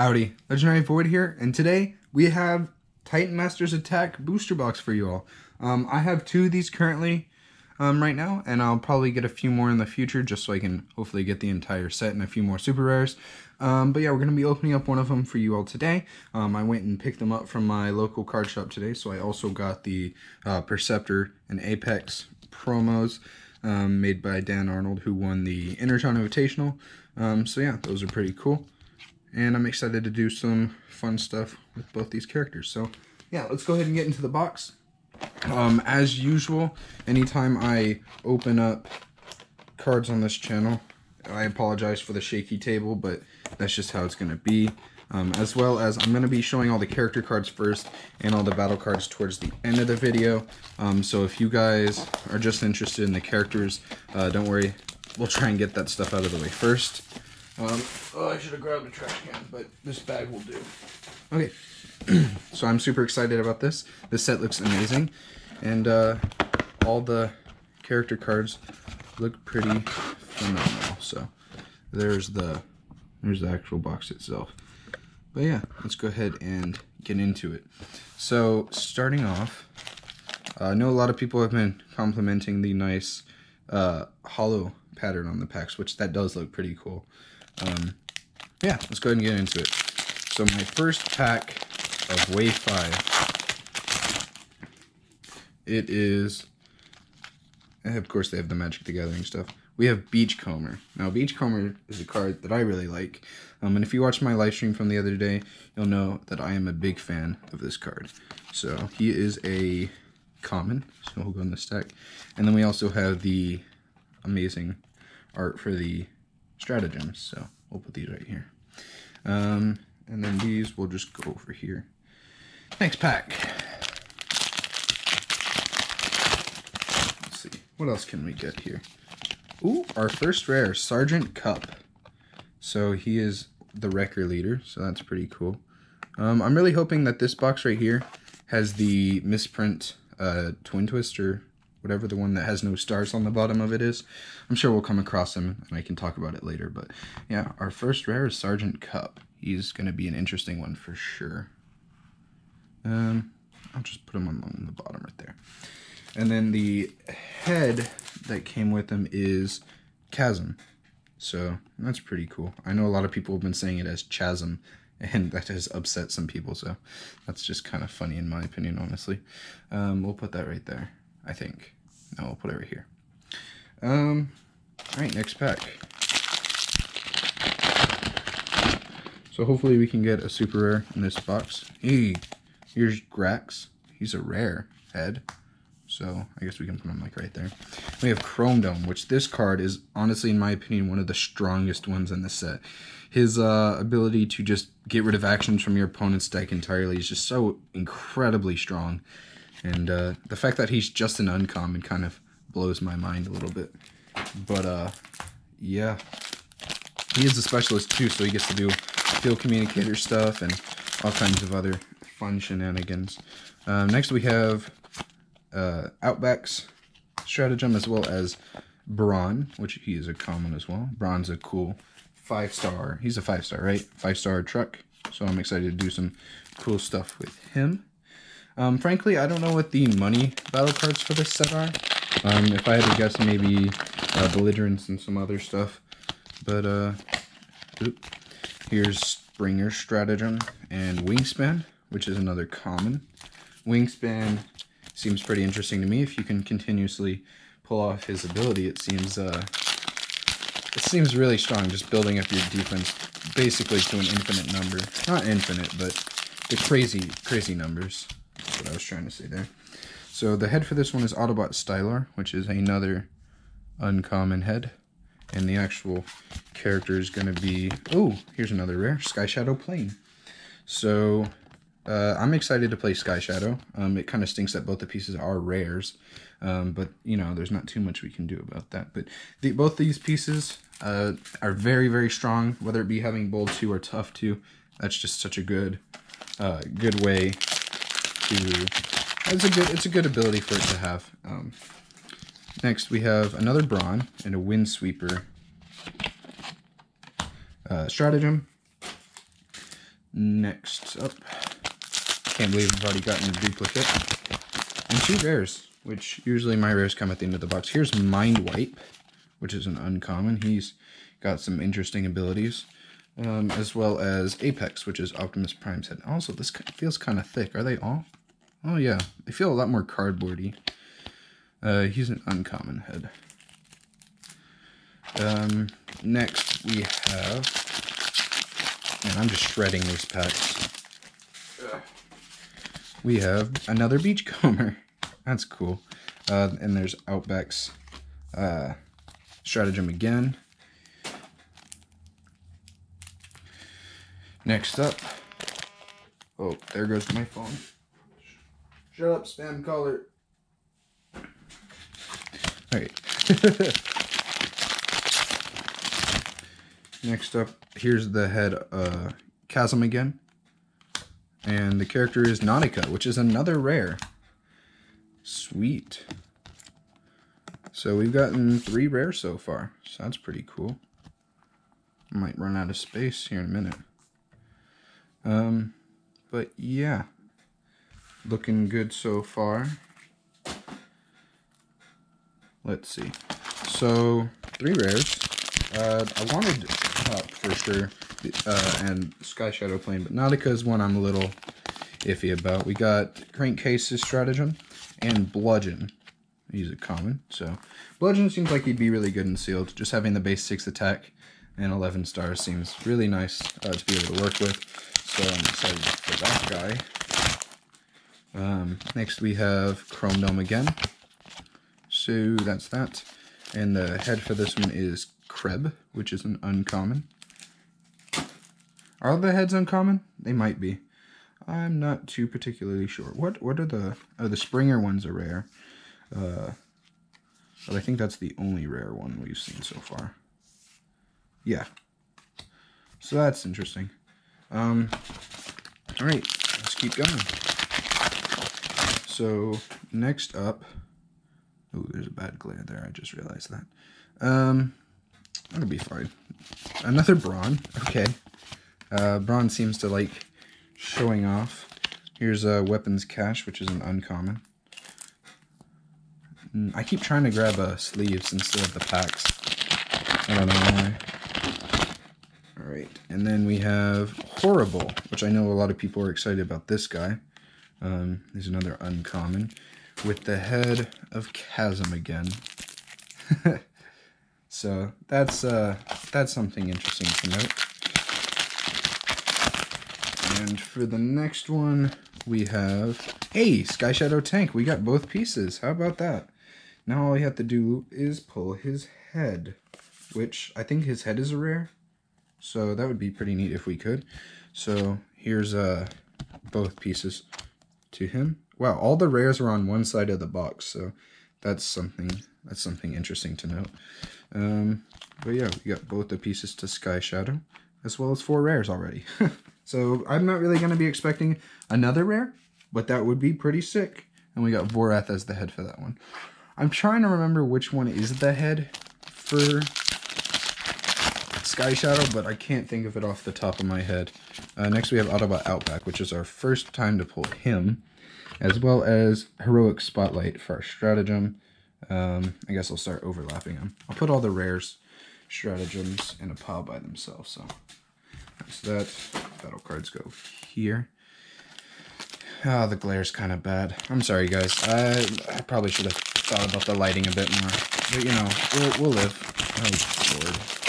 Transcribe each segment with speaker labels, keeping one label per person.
Speaker 1: Howdy, Legendary Void here, and today we have Titan Masters Attack booster box for you all. Um, I have two of these currently um, right now, and I'll probably get a few more in the future just so I can hopefully get the entire set and a few more super rares. Um, but yeah, we're going to be opening up one of them for you all today. Um, I went and picked them up from my local card shop today, so I also got the uh, Perceptor and Apex promos um, made by Dan Arnold, who won the Intertown Invitational. Um, so yeah, those are pretty cool and I'm excited to do some fun stuff with both these characters. So yeah, let's go ahead and get into the box. Um, as usual, anytime I open up cards on this channel, I apologize for the shaky table, but that's just how it's going to be. Um, as well as I'm going to be showing all the character cards first and all the battle cards towards the end of the video. Um, so if you guys are just interested in the characters, uh, don't worry, we'll try and get that stuff out of the way first. Um, oh, I should have grabbed a trash can, but this bag will do. Okay, so I'm super excited about this. This set looks amazing, and uh, all the character cards look pretty phenomenal. So there's the there's the actual box itself. But yeah, let's go ahead and get into it. So starting off, uh, I know a lot of people have been complimenting the nice uh, hollow pattern on the packs, which that does look pretty cool. Um, yeah, let's go ahead and get into it. So my first pack of Wave 5, it is, of course they have the Magic the Gathering stuff. We have Beachcomber. Now Beachcomber is a card that I really like. Um, and if you watched my live stream from the other day, you'll know that I am a big fan of this card. So he is a common, so we'll go in the stack. And then we also have the amazing art for the stratagems. So we'll put these right here. Um, and then these we'll just go over here. Next pack. Let's see. What else can we get here? Ooh, our first rare, Sergeant Kup. So he is the wrecker leader, so that's pretty cool. Um, I'm really hoping that this box right here has the misprint uh, Twin Twister whatever the one that has no stars on the bottom of it is. I'm sure we'll come across him and I can talk about it later. But yeah, our first rare is Sergeant Kup. He's going to be an interesting one for sure. Um, I'll just put him on the bottom right there. And then the head that came with him is Chasm. So that's pretty cool. I know a lot of people have been saying it as Chasm, and that has upset some people. So that's just kind of funny in my opinion, honestly. Um, we'll put that right there. I think. No, I'll put it right here. Um, all right, next pack. So hopefully we can get a super rare in this box. Hey, here's Grax. He's a rare head. So I guess we can put him like right there. We have Chrome Dome, which this card is honestly, in my opinion, one of the strongest ones in the set. His uh, ability to just get rid of actions from your opponent's deck entirely is just so incredibly strong. And uh, the fact that he's just an uncommon kind of blows my mind a little bit. But uh, yeah, he is a specialist too, so he gets to do field communicator stuff and all kinds of other fun shenanigans. Um, next we have uh, Outback's stratagem as well as Braun, which he is a common as well. Braun's a cool five star. He's a five star, right? Five star truck. So I'm excited to do some cool stuff with him. Um, frankly, I don't know what the money battle cards for this set are. Um, if I had to guess, maybe uh, Belligerence and some other stuff. But, uh, here's Springer Stratagem and Wingspan, which is another common. Wingspan seems pretty interesting to me. If you can continuously pull off his ability, it seems, uh, it seems really strong, just building up your defense basically to an infinite number. Not infinite, but the crazy, crazy numbers I was trying to say there. So the head for this one is Autobot Stylor, which is another uncommon head. And the actual character is going to be... Oh, here's another rare. Sky Shadow Plane. So uh, I'm excited to play Sky Shadow. Um, it kind of stinks that both the pieces are rares. Um, but, you know, there's not too much we can do about that. But the, both these pieces uh, are very, very strong, whether it be having Bold 2 or Tough 2. That's just such a good, uh, good way to it's a good it's a good ability for it to have. Um, next we have another Brawn and a Windsweeper uh, stratagem. Next up, can't believe I've already gotten a duplicate. And two rares, which usually my rares come at the end of the box. Here's Mind Wipe, which is an uncommon. He's got some interesting abilities. Um, as well as Apex, which is Optimus Prime's head. Also, this feels kind of thick. Are they all? Oh yeah, they feel a lot more cardboardy. Uh, he's an uncommon head. Um, next we have, and I'm just shredding these packs. We have another beachcomber. That's cool. Uh, and there's Outback's uh, stratagem again. Next up, oh, there goes my phone. Shut up, spam caller. Alright. Next up, here's the head uh, Chasm again. And the character is Nautica, which is another rare. Sweet. So we've gotten three rares so far. So that's pretty cool. Might run out of space here in a minute. Um, but yeah, looking good so far. Let's see. So three rares. Uh, I wanted top for sure, uh, and Sky Shadow Plane, but Nautica is one I'm a little iffy about. We got Crankcase's Stratagem and Bludgeon. He's a common, so Bludgeon seems like he'd be really good in sealed. Just having the base six attack and 11 stars seems really nice uh, to be able to work with. So I'm excited for that guy. Um, next we have Chrome Dome again. So that's that. And the head for this one is Kreb, which is an uncommon. Are the heads uncommon? They might be. I'm not too particularly sure. What what are the... Oh, the Springer ones are rare. Uh, but I think that's the only rare one we've seen so far. Yeah. So that's interesting. Um, all right, let's keep going. So next up, oh, there's a bad glare there. I just realized that. Um, that'll be fine. Another Brawn. Okay. Uh, Brawn seems to like showing off. Here's a weapons cache, which is an uncommon. Mm, I keep trying to grab uh, sleeves instead of the packs. I don't know why. Alright, and then we have Horri-Bull, which I know a lot of people are excited about this guy. Um, there's another uncommon. With the head of Chasm again. so that's uh, that's something interesting to note. And for the next one, we have, hey, Sky Shadow Tank. We got both pieces. How about that? Now all we have to do is pull his head, which I think his head is a rare. So that would be pretty neat if we could. So here's uh, both pieces to him. Wow, all the rares are on one side of the box, so that's something that's something interesting to note. Um, but yeah, we got both the pieces to Sky Shadow, as well as four rares already. so I'm not really going to be expecting another rare, but that would be pretty sick. And we got Vorath as the head for that one. I'm trying to remember which one is the head for Sky Shadow, but I can't think of it off the top of my head. Uh, next we have Autobot Outback, which is our first time to pull him, as well as Heroic Spotlight for our stratagem. Um, I guess I'll start overlapping them. I'll put all the rares stratagems in a pile by themselves. So that's that. Battle cards go here. Ah, oh, the glare's kind of bad. I'm sorry, guys. I, I probably should have thought about the lighting a bit more. But, you know, we'll, we'll live. Oh, Lord.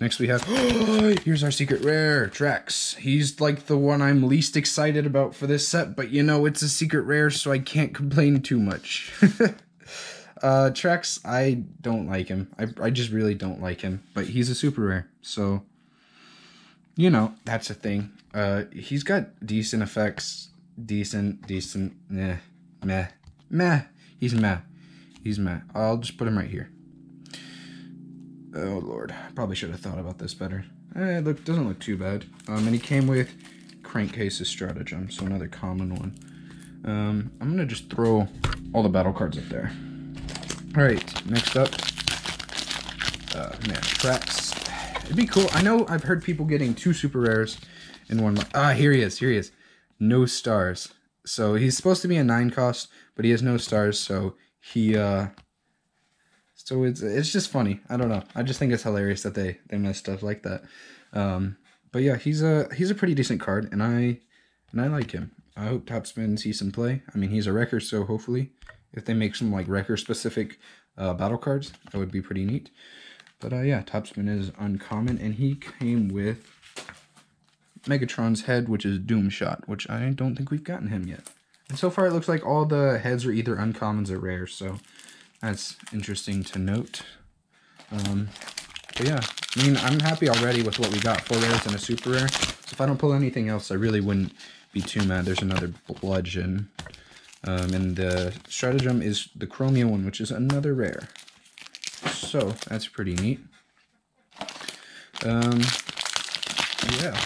Speaker 1: Next we have, here's our secret rare, Trex. He's like the one I'm least excited about for this set, but you know, it's a secret rare, so I can't complain too much. uh, Trex, I don't like him. I, I just really don't like him, but he's a super rare, so, you know, that's a thing. Uh, he's got decent effects, decent, decent, meh, meh, meh. He's meh. He's meh. I'll just put him right here. Oh lord, probably should have thought about this better. Eh, look, doesn't look too bad. Um, and he came with Crankcase's Stratagem, so another common one. Um, I'm gonna just throw all the battle cards up there. All right, next up, uh, man, Trax, It'd be cool. I know I've heard people getting two super rares in one. Ah, here he is. Here he is. No stars. So he's supposed to be a nine cost, but he has no stars. So he, uh, so it's it's just funny. I don't know. I just think it's hilarious that they they mess stuff like that. Um, but yeah, he's a he's a pretty decent card, and I and I like him. I hope Topspin sees some play. I mean, he's a wrecker, so hopefully, if they make some like wrecker specific uh, battle cards, that would be pretty neat. But uh, yeah, Topspin is uncommon, and he came with Megatron's head, which is Doomshot, which I don't think we've gotten him yet. And so far, it looks like all the heads are either uncommons or rares, so that's interesting to note. Um, but yeah, I mean, I'm happy already with what we got. Four rares and a super rare. So if I don't pull anything else, I really wouldn't be too mad. There's another bludgeon. Um, and the stratagem is the chromium one, which is another rare. So that's pretty neat. Um, yeah.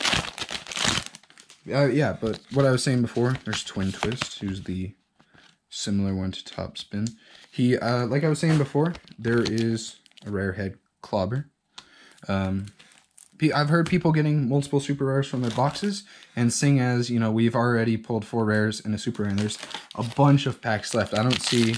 Speaker 1: Uh, yeah, but what I was saying before, there's Twin Twist, who's the similar one to Topspin. He, uh, like I was saying before, there is a rare head Clobber. Um, I've heard people getting multiple super rares from their boxes, and seeing as, you know, we've already pulled four rares and a super rare, and there's a bunch of packs left. I don't see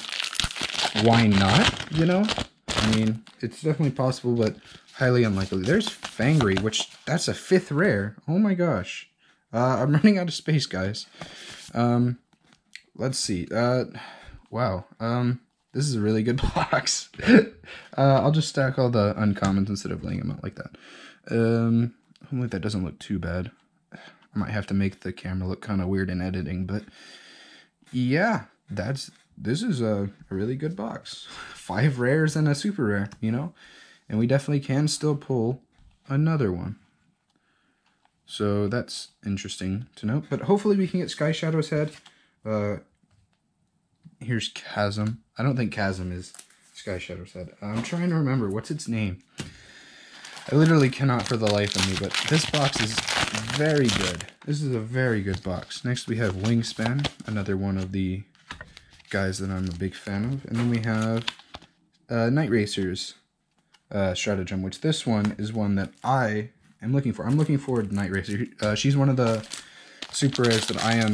Speaker 1: why not, you know? I mean, it's definitely possible, but highly unlikely. There's Fangry, which, that's a fifth rare. Oh my gosh. Uh, I'm running out of space, guys. Um, let's see. Uh, wow. Um, this is a really good box. uh, I'll just stack all the uncommons instead of laying them out like that. Um, hopefully that doesn't look too bad. I might have to make the camera look kind of weird in editing, but yeah, that's this is a, a really good box. Five rares and a super rare, you know? And we definitely can still pull another one. So that's interesting to note. But hopefully we can get Sky Shadow's head. Uh, here's Chasm. I don't think Chasm is Sky Shadow's head. I'm trying to remember. What's its name? I literally cannot for the life of me, but this box is very good. This is a very good box. Next we have Wingspan, another one of the guys that I'm a big fan of. And then we have uh, Night Racers uh, Stratagem, which this one is one that I am looking for. I'm looking to Night Racer. Uh, she's one of the super rares that I am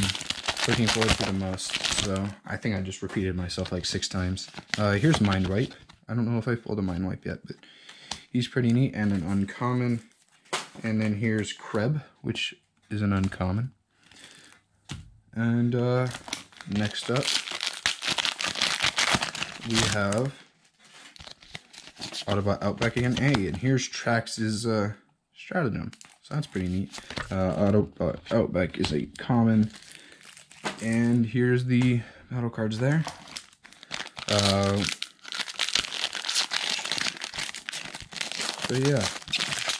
Speaker 1: looking forward to the most. So I think I just repeated myself like six times. Uh, here's Mind Wipe. I don't know if I've pulled a Mind Wipe yet, but He's pretty neat and an uncommon. And then here's Kreb, which is an uncommon. And uh, next up, we have Autobot Outback again. Hey, and here's Trax's uh, Stratagem. So that's pretty neat. Uh, Autobot Outback is a common. And here's the battle cards there. Uh, So yeah,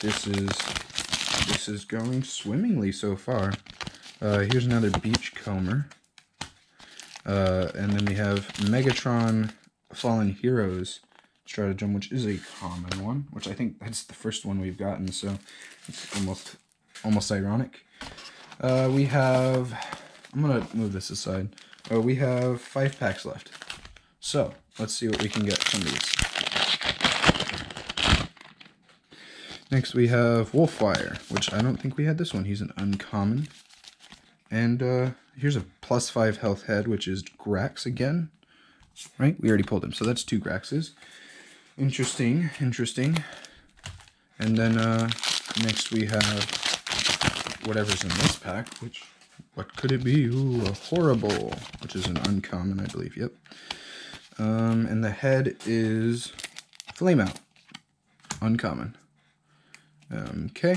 Speaker 1: this is this is going swimmingly so far. Uh, here's another Beachcomber. Uh, and then we have Megatron Fallen Heroes stratagem, which is a common one, which I think that's the first one we've gotten, so it's almost almost ironic. Uh, we have, I'm gonna move this aside. Oh, we have five packs left. So let's see what we can get from these. Next we have Wolfwire, which I don't think we had this one. He's an uncommon. And uh, here's a plus 5 health head, which is Grax again. Right? We already pulled him, so that's two Graxes. Interesting, interesting. And then uh, next we have whatever's in this pack, which, what could it be? Ooh, a Horri-Bull, which is an uncommon, I believe, yep. Um, and the head is Flameout, uncommon. Okay.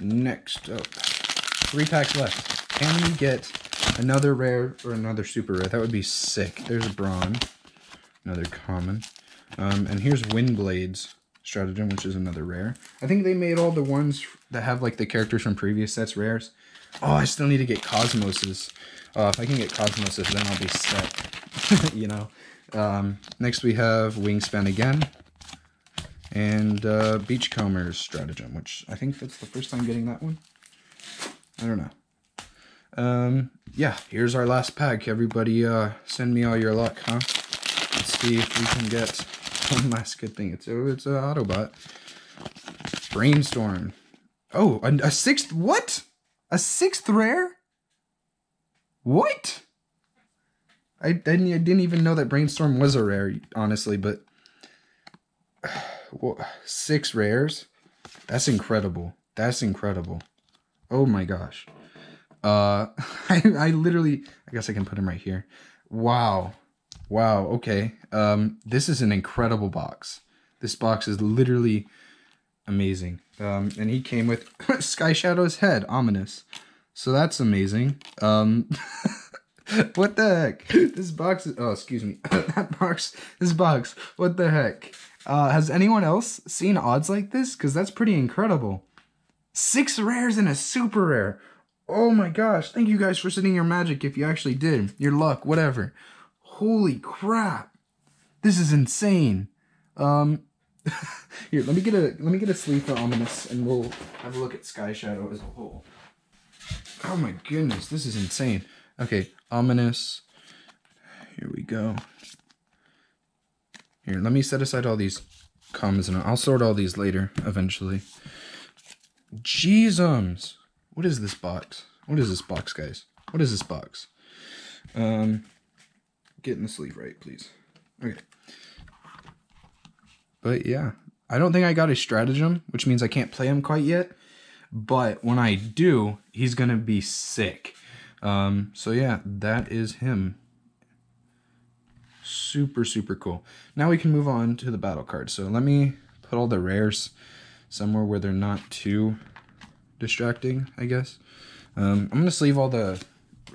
Speaker 1: Next up. Three packs left. Can we get another rare or another super rare? That would be sick. There's a Brawn. Another common. Um, and here's Windblades Stratagem, which is another rare. I think they made all the ones that have like the characters from previous sets rares. Oh, I still need to get Cosmoses. Uh, if I can get Cosmoses, then I'll be set. you know. Um, next we have Wingspan again and uh, Beachcomber's Stratagem, which I think that's the first time getting that one. I don't know. Um, yeah, here's our last pack. Everybody uh, send me all your luck, huh? Let's see if we can get one last good thing. It's, it's an Autobot. Brainstorm. Oh, a, a sixth. What? A sixth rare? What? I didn't, I didn't even know that Brainstorm was a rare, honestly, but well, six rares? That's incredible. That's incredible. Oh my gosh. Uh, I, I literally, I guess I can put him right here. Wow. Wow. Okay. Um, this is an incredible box. This box is literally amazing. Um, and he came with Sky Shadow's head, Ominus. So that's amazing. Um, what the heck? This box is, oh, excuse me. that box, this box, what the heck? Uh, has anyone else seen odds like this? Because that's pretty incredible. Six rares and a super rare. Oh my gosh. Thank you guys for sending your magic if you actually did. Your luck, whatever. Holy crap. This is insane. Um, here, let me get a let me get a sleeve for Ominus and we'll have a look at Sky Shadow as a whole. Oh my goodness, this is insane. Okay, Ominus. Here we go. Here, let me set aside all these commas, and I'll sort all these later eventually. Jeezums. What is this box? What is this box, guys? What is this box? Um, get in the sleeve right, please. Okay. But yeah, I don't think I got a stratagem, which means I can't play him quite yet. But when I do, he's gonna be sick. Um, so yeah, that is him. Super, super cool. Now we can move on to the battle cards. So let me put all the rares somewhere where they're not too distracting, I guess. Um, I'm gonna sleeve all the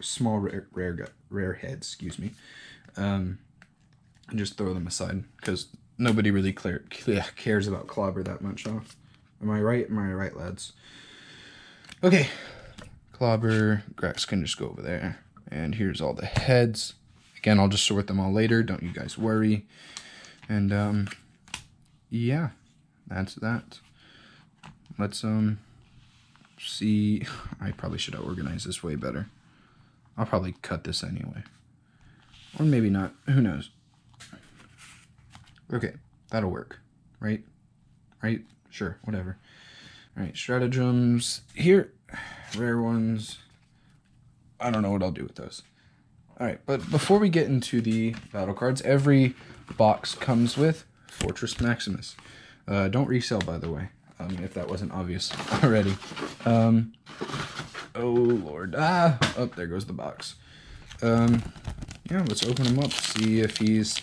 Speaker 1: small rare rare, rare heads, excuse me, um, and just throw them aside because nobody really clear, cares about Clobber that much, huh? Am I right? Am I right, lads? Okay, Clobber, Grax can just go over there, and here's all the heads. Again, I'll just sort them all later. Don't you guys worry. And um, yeah, that's that. Let's um see. I probably should have organized this way better. I'll probably cut this anyway. Or maybe not. Who knows? Okay, that'll work. Right? Right? Sure, whatever. Alright, stratagems. Here, rare ones. I don't know what I'll do with those. Alright, but before we get into the battle cards, every box comes with Fortress Maximus. Uh, don't resell, by the way um, if that wasn't obvious already. Um, oh, Lord. Ah! Oh, there goes the box. Um, yeah, let's open him up, see if he's...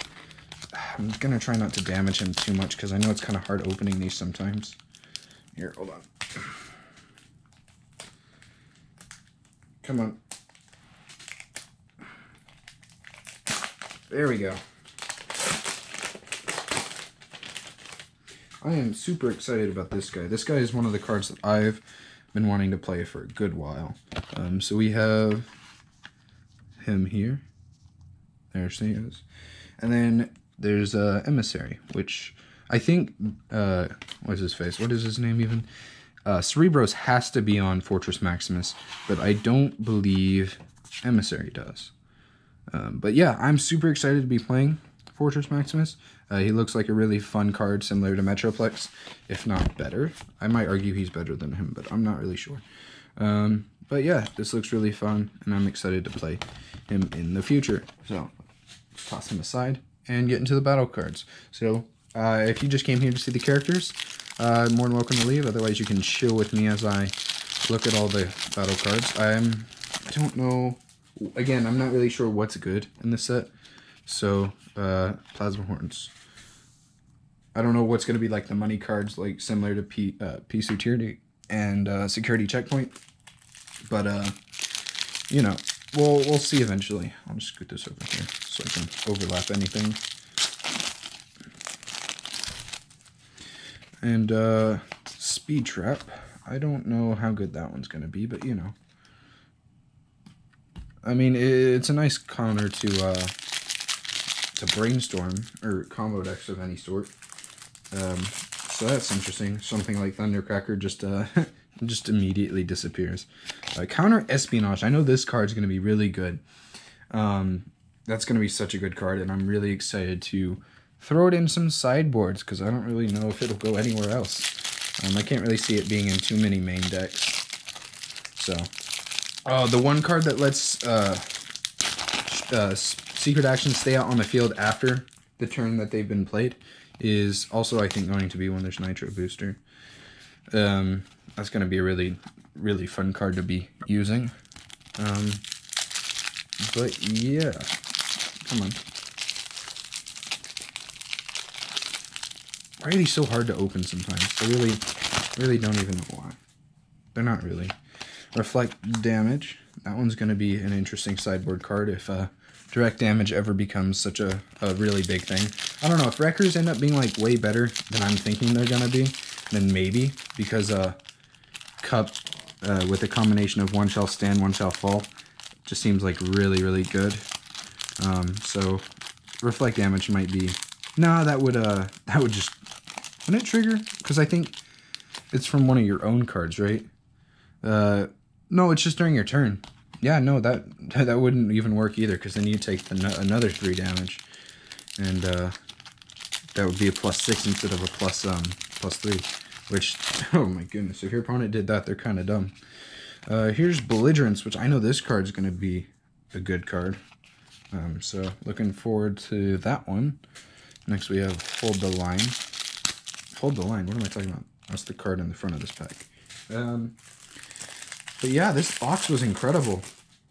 Speaker 1: I'm gonna try not to damage him too much, because I know it's kind of hard opening these sometimes. Here, hold on. Come on. There we go. I am super excited about this guy. This guy is one of the cards that I've been wanting to play for a good while. Um, so we have him here. There she is. And then there's uh, Emissary, which I think, uh, what's his face? What is his name even? Uh, Cerebros has to be on Fortress Maximus, but I don't believe Emissary does. Um, but yeah, I'm super excited to be playing Fortress Maximus. Uh, he looks like a really fun card, similar to Metroplex, if not better. I might argue he's better than him, but I'm not really sure. Um, but yeah, this looks really fun, and I'm excited to play him in the future. So, toss him aside and get into the battle cards. So, uh, if you just came here to see the characters, uh, more than welcome to leave. Otherwise, you can chill with me as I look at all the battle cards. I'm, I don't know. Again, I'm not really sure what's good in this set. So, uh, plasma horns. I don't know what's going to be like the money cards, like similar to P, uh, P security and uh, security checkpoint. But, uh, you know, we'll, we'll see eventually. I'll just scoot this over here so I can overlap anything. And, uh, Speed Trap. I don't know how good that one's going to be, but, you know. I mean, it's a nice counter to, uh, to brainstorm or combo decks of any sort. Um, so that's interesting. Something like Thundercracker just uh, just immediately disappears. Uh, counter espionage. I know this card's going to be really good. Um, that's going to be such a good card, and I'm really excited to throw it in some sideboards because I don't really know if it'll go anywhere else. Um, I can't really see it being in too many main decks. So, uh, the one card that lets uh, uh, secret actions stay out on the field after the turn that they've been played is also, I think, going to be when there's Nitro Booster. Um, that's going to be a really, really fun card to be using. Um, but yeah, come on. Why are these so hard to open sometimes? I really, really don't even know why. They're not really. Reflect damage. That one's going to be an interesting sideboard card if uh, direct damage ever becomes such a, a really big thing. I don't know, if Wreckers end up being like way better than I'm thinking they're going to be, then maybe, because uh, Kup uh, with a combination of one shall stand, one shall fall, just seems like really, really good. Um, so reflect damage might be, nah, that would, uh, that would just wouldn't it trigger? Because I think it's from one of your own cards, right? Uh, no, it's just during your turn. Yeah, no, that that wouldn't even work either, because then you take the, another three damage, and uh, that would be a plus six instead of a plus um plus three. Which, oh my goodness, if your opponent did that, they're kind of dumb. Uh, here's Belligerence, which I know this card's going to be a good card. Um, so looking forward to that one. Next we have Hold the Line. Hold the line. What am I talking about? That's the card in the front of this pack. Um, but yeah, this box was incredible.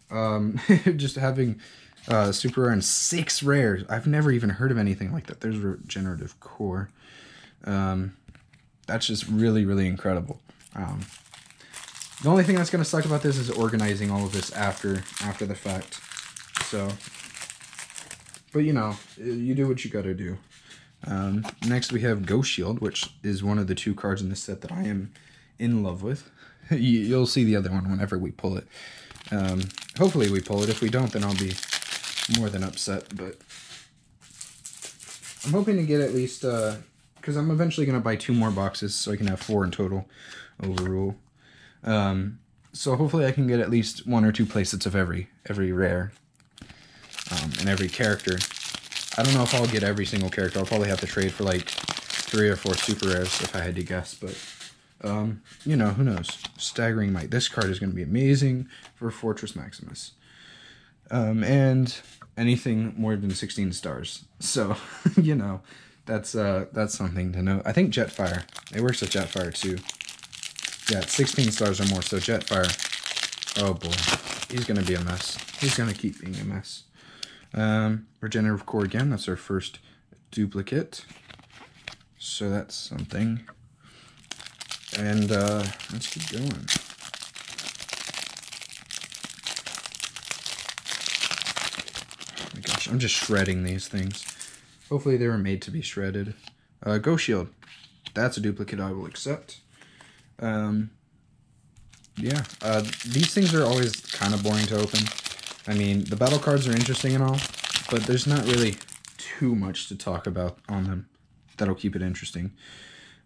Speaker 1: Um, just having uh, super rare and six rares. I've never even heard of anything like that. There's regenerative core. Um, that's just really, really incredible. Um, the only thing that's gonna suck about this is organizing all of this after after the fact. So, but you know, you do what you gotta do. Um, next we have Ghost Shield, which is one of the two cards in this set that I am in love with. You'll see the other one whenever we pull it. Um, hopefully we pull it. If we don't, then I'll be more than upset. But I'm hoping to get at least, because uh, I'm eventually going to buy two more boxes so I can have four in total overrule. Um, so hopefully I can get at least one or two playsets of every every rare um, and every character I don't know if I'll get every single character. I'll probably have to trade for like three or four super rares if I had to guess, but um, you know, who knows? Staggering Might. This card is going to be amazing for Fortress Maximus. Um, and anything more than 16 stars. So, you know, that's uh that's something to know. I think Jetfire. It works with Jetfire too. Yeah, 16 stars or more, so Jetfire. Oh boy. He's gonna be a mess. He's gonna keep being a mess. Um, regenerative core again, that's our first duplicate. So that's something. And uh, let's keep going. Oh my gosh, I'm just shredding these things. Hopefully they were made to be shredded. Uh, Ghost Shield. That's a duplicate I will accept. Um, yeah, uh, these things are always kind of boring to open. I mean, the battle cards are interesting and all, but there's not really too much to talk about on them that'll keep it interesting.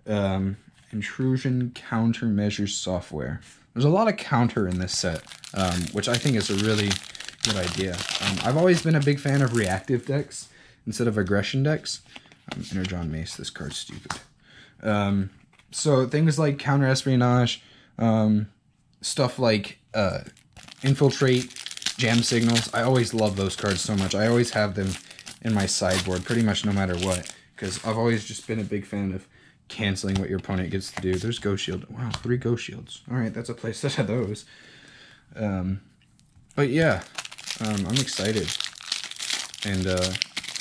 Speaker 1: Um, intrusion countermeasures software. There's a lot of counter in this set, um, which I think is a really good idea. Um, I've always been a big fan of reactive decks instead of aggression decks. Um, Energon Mace, this card's stupid. Um, so things like counter espionage, um, stuff like uh, infiltrate, jam signals. I always love those cards so much. I always have them in my sideboard pretty much no matter what because I've always just been a big fan of canceling what your opponent gets to do. There's Ghost Shield. Wow, three Ghost Shields. All right, that's a place set of those. Um, but yeah, um, I'm excited and uh,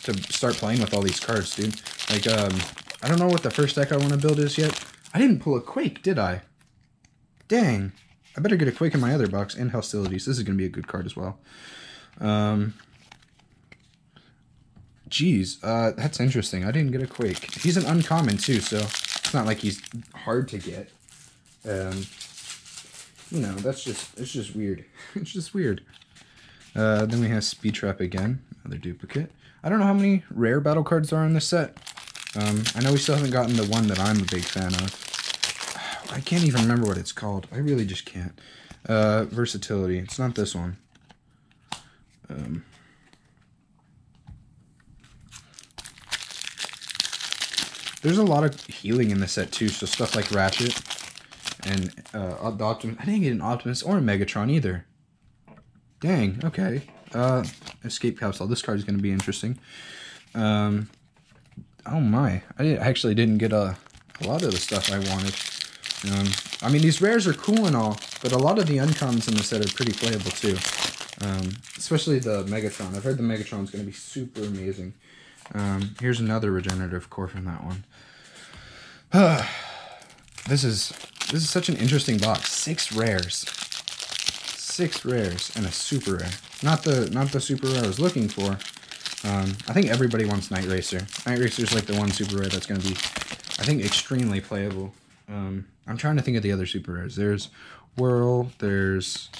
Speaker 1: to start playing with all these cards, dude. Like, um, I don't know what the first deck I want to build is yet. I didn't pull a Quake, did I? Dang. I better get a Quake in my other box and Hostilities. This is going to be a good card as well. Um, geez, uh, that's interesting. I didn't get a Quake. He's an uncommon too, so it's not like he's hard to get. Um, you know, that's just, it's just weird. it's just weird. Uh, then we have Speed Trap again, another duplicate. I don't know how many rare battle cards are in this set. Um, I know we still haven't gotten the one that I'm a big fan of. I can't even remember what it's called. I really just can't. Uh, versatility. It's not this one. Um, There's a lot of healing in the set too, so stuff like Ratchet and uh, the Optimus. I didn't get an Optimus or a Megatron either. Dang. Okay. Uh, escape capsule. This card is going to be interesting. Um, oh my! I actually didn't get a, a lot of the stuff I wanted. Um, I mean, these rares are cool and all, but a lot of the uncommons in the set are pretty playable too. Um, especially the Megatron. I've heard the Megatron's going to be super amazing. Um, here's another regenerative core from that one. this is this is such an interesting box. Six rares, six rares, and a super rare. Not the not the super rare I was looking for. Um, I think everybody wants Night Racer. Night Racer is like the one super rare that's going to be, I think, extremely playable. Um, I'm trying to think of the other super rares. There's Whirl. There's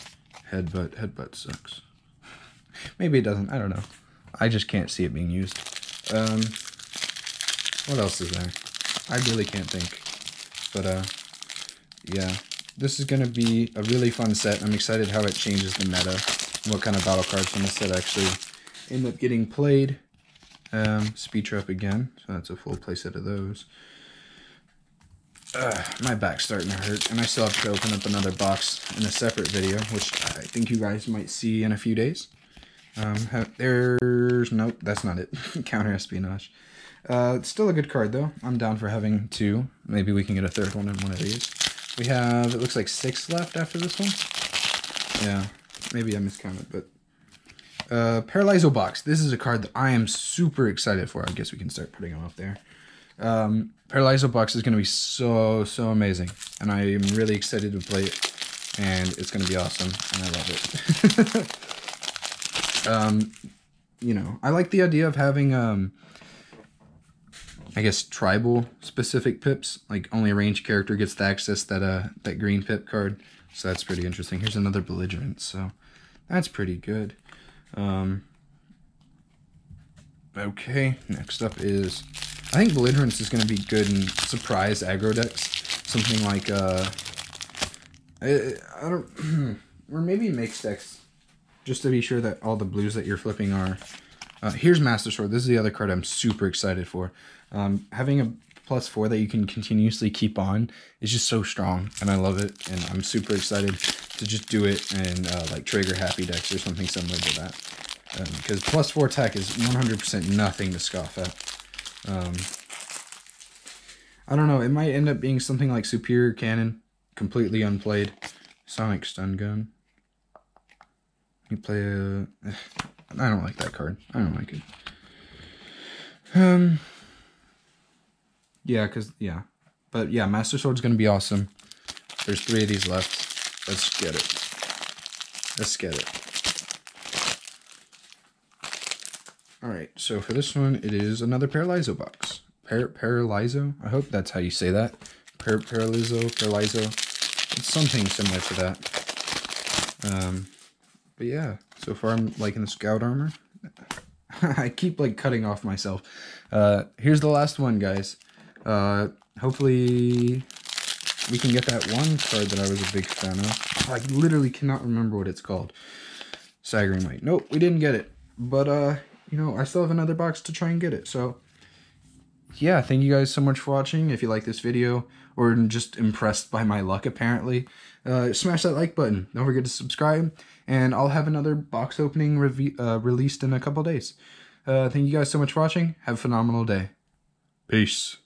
Speaker 1: Headbutt. Headbutt sucks. Maybe it doesn't. I don't know. I just can't see it being used. Um, what else is there? I really can't think. But, uh, yeah. This is going to be a really fun set. I'm excited how it changes the meta. What kind of battle cards from the set actually end up getting played. Um, Speed Trap again. So that's a full playset of those. Uh, my back's starting to hurt, and I still have to open up another box in a separate video, which I think you guys might see in a few days. Um, there's, nope, that's not it. Counter espionage. Uh, it's still a good card though. I'm down for having two. Maybe we can get a third one in one of these. We have, it looks like six left after this one. Yeah, maybe I miscounted, but. Uh, Paralyzo Box. This is a card that I am super excited for. I guess we can start putting them up there. Um, Paralyzo Box is going to be so, so amazing. And I am really excited to play it. And it's going to be awesome. And I love it. um, you know, I like the idea of having, um, I guess, tribal specific pips. Like only a ranged character gets to access that, uh, that green pip card. So that's pretty interesting. Here's another belligerent. So that's pretty good. Um, okay, next up is... I think Belligerence is going to be good in surprise aggro decks. Something like, uh... I, I don't... or maybe mixed decks just to be sure that all the blues that you're flipping are... Uh, here's Master Sword. This is the other card I'm super excited for. Um, having a plus four that you can continuously keep on is just so strong, and I love it, and I'm super excited to just do it and uh, like trigger happy decks or something similar to that. Because um, plus four attack is 100% nothing to scoff at. Um, I don't know, it might end up being something like Superior Cannon, completely unplayed. Sonic Stun Gun. You play a... I don't like that card. I don't like it. Um... Yeah, because, yeah. But yeah, Master Sword's going to be awesome. There's three of these left. Let's get it. Let's get it. Alright, so for this one, it is another Paralyzo box. Par Paralyzo? I hope that's how you say that. Par Paralyzo, Paralyzo. It's something similar to that. Um, but yeah, so far I'm liking the Scout Armor. I keep like cutting off myself. Uh, here's the last one, guys. Uh, hopefully we can get that one card that I was a big fan of. I literally cannot remember what it's called. Sagarine White. Nope, we didn't get it. But, uh, you know, I still have another box to try and get it. So, yeah, thank you guys so much for watching. If you like this video or just impressed by my luck, apparently, uh, smash that like button. Don't forget to subscribe. And I'll have another box opening uh, released in a couple days. Uh, thank you guys so much for watching. Have a phenomenal day. Peace.